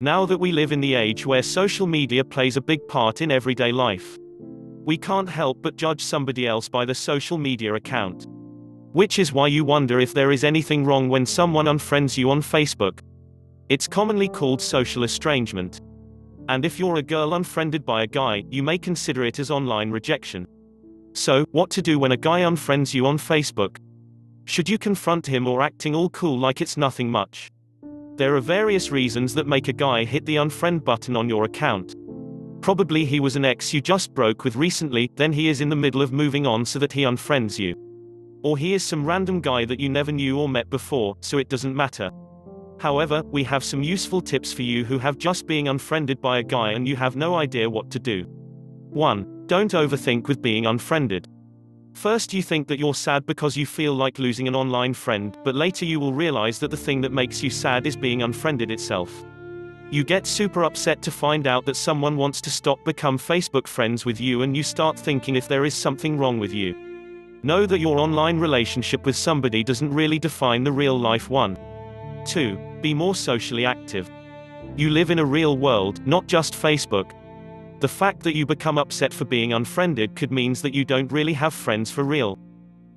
Now that we live in the age where social media plays a big part in everyday life, we can't help but judge somebody else by the social media account. Which is why you wonder if there is anything wrong when someone unfriends you on Facebook. It's commonly called social estrangement. And if you're a girl unfriended by a guy, you may consider it as online rejection. So, what to do when a guy unfriends you on Facebook? Should you confront him or acting all cool like it's nothing much? There are various reasons that make a guy hit the unfriend button on your account. Probably he was an ex you just broke with recently, then he is in the middle of moving on so that he unfriends you. Or he is some random guy that you never knew or met before, so it doesn't matter. However, we have some useful tips for you who have just been unfriended by a guy and you have no idea what to do. 1. Don't overthink with being unfriended. First, you think that you're sad because you feel like losing an online friend, but later you will realize that the thing that makes you sad is being unfriended itself. You get super upset to find out that someone wants to stop become Facebook friends with you and you start thinking if there is something wrong with you. Know that your online relationship with somebody doesn't really define the real life one. 2. Be more socially active. You live in a real world, not just Facebook, the fact that you become upset for being unfriended could means that you don't really have friends for real.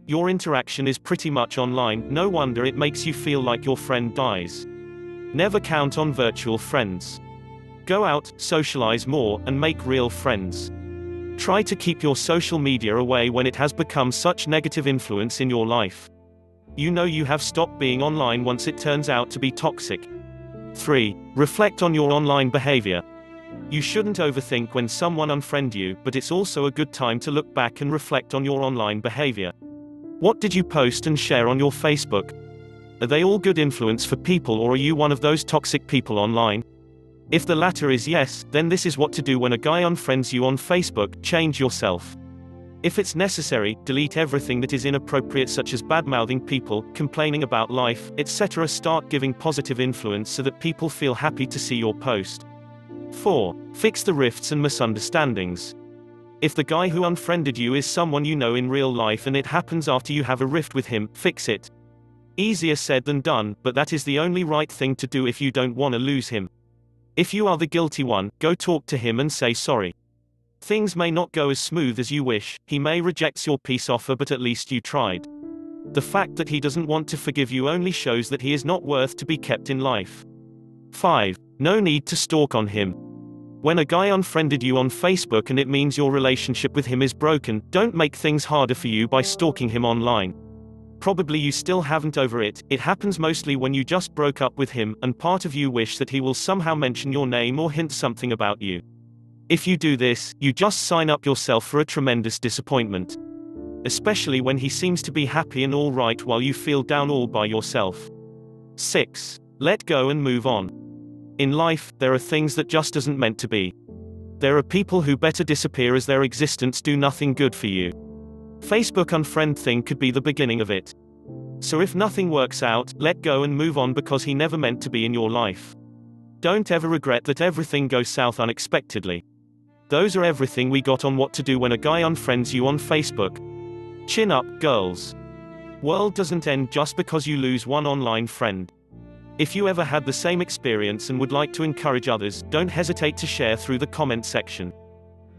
Your interaction is pretty much online, no wonder it makes you feel like your friend dies. Never count on virtual friends. Go out, socialize more, and make real friends. Try to keep your social media away when it has become such negative influence in your life. You know you have stopped being online once it turns out to be toxic. 3. Reflect on your online behavior. You shouldn't overthink when someone unfriend you, but it's also a good time to look back and reflect on your online behavior. What did you post and share on your Facebook? Are they all good influence for people or are you one of those toxic people online? If the latter is yes, then this is what to do when a guy unfriends you on Facebook, change yourself. If it's necessary, delete everything that is inappropriate such as bad-mouthing people, complaining about life, etc. Start giving positive influence so that people feel happy to see your post. 4. Fix the rifts and misunderstandings. If the guy who unfriended you is someone you know in real life and it happens after you have a rift with him, fix it. Easier said than done, but that is the only right thing to do if you don't want to lose him. If you are the guilty one, go talk to him and say sorry. Things may not go as smooth as you wish, he may reject your peace offer but at least you tried. The fact that he doesn't want to forgive you only shows that he is not worth to be kept in life. 5. No need to stalk on him. When a guy unfriended you on Facebook and it means your relationship with him is broken, don't make things harder for you by stalking him online. Probably you still haven't over it, it happens mostly when you just broke up with him, and part of you wish that he will somehow mention your name or hint something about you. If you do this, you just sign up yourself for a tremendous disappointment. Especially when he seems to be happy and alright while you feel down all by yourself. 6. Let go and move on. In life, there are things that just isn't meant to be. There are people who better disappear as their existence do nothing good for you. Facebook unfriend thing could be the beginning of it. So if nothing works out, let go and move on because he never meant to be in your life. Don't ever regret that everything goes south unexpectedly. Those are everything we got on what to do when a guy unfriends you on Facebook. Chin up, girls. World doesn't end just because you lose one online friend. If you ever had the same experience and would like to encourage others, don't hesitate to share through the comment section.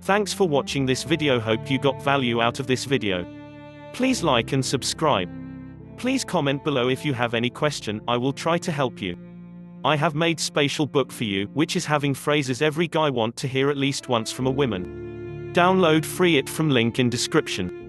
Thanks for watching this video hope you got value out of this video. Please like and subscribe. Please comment below if you have any question, I will try to help you. I have made spatial book for you, which is having phrases every guy want to hear at least once from a woman. Download free it from link in description.